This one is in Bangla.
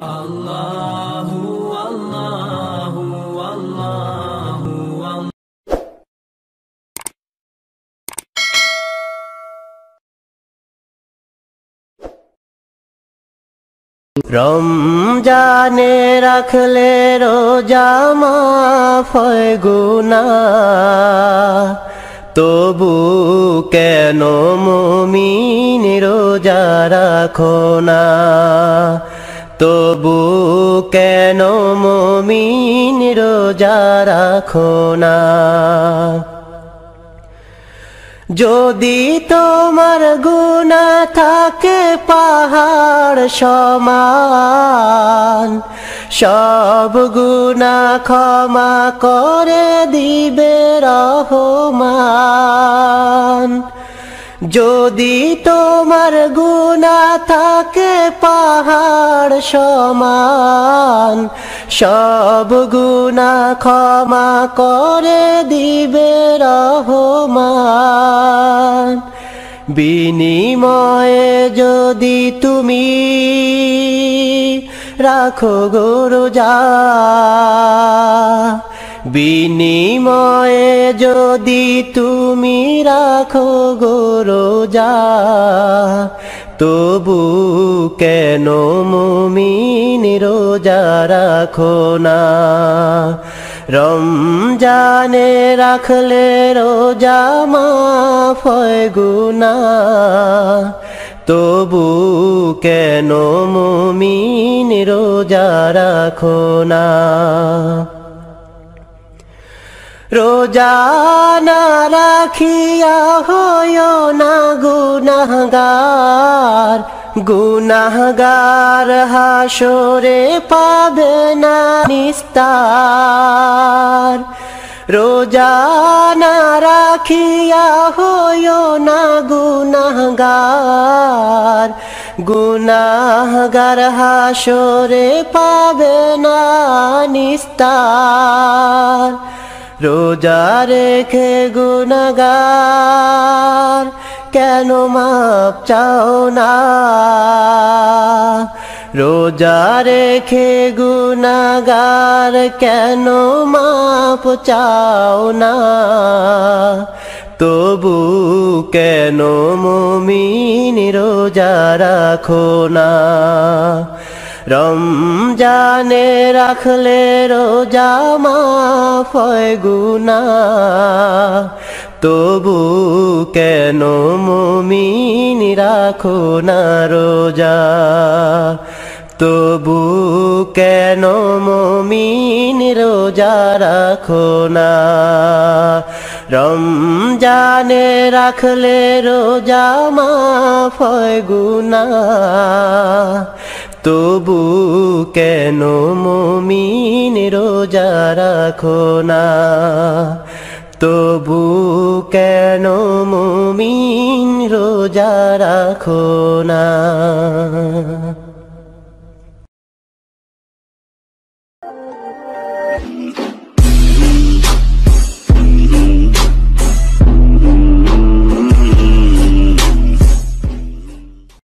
Allahu রমজানে রাখলে রোজা হয় গুনা তবু কেন মমিন রোজা রাখো না? তবু কেন মমিন রোজা রাখো না? যদি তোমার গুণা থাকে পাহাড় সমান, সব গুণা ক্ষমা করে দিবে রহমান। যদি তোমার গুণা থাকে পাহাড় সমান, সব গুণা ক্ষমা করে দিবে রহমান। বিনিময়ে যদি তুমি রাখো গরু যা বিনিময়ে যদি তুমি রাখো গরো যা তবু কেন মুমিন রোজা রাখো না? রমজানে রাখলে রোজা হয় গুনা তবু কেন মুমিন রোজা রাখো না? রোজানা রাখিয়া হয় না গুনাহগার। গুনাহগার হাসরে পাবে না নিস্তার। রোজানা রাখিয়া হয় না গুনাহগার। গুনাহগার হাসরে পাবে না নিস্তার। রোজা রেখে গুণগার, কেন মাপ চাও না? রোজা রেখে গুণাগার, কেন মাপ চাও না? তবু কেন মমিন রোজা রাখো না? রমজানে রাখলে রোজা মাফ গুনা তবু কেন মমিন রাখো না রোজা? তবু কেন মমিন রোজা রাখো না? রমজানে রাখলে রোজা মাফ গুনা তবু কেন মমিন রোজা রাখো না? তবু কেন মমিন রোজা রাখো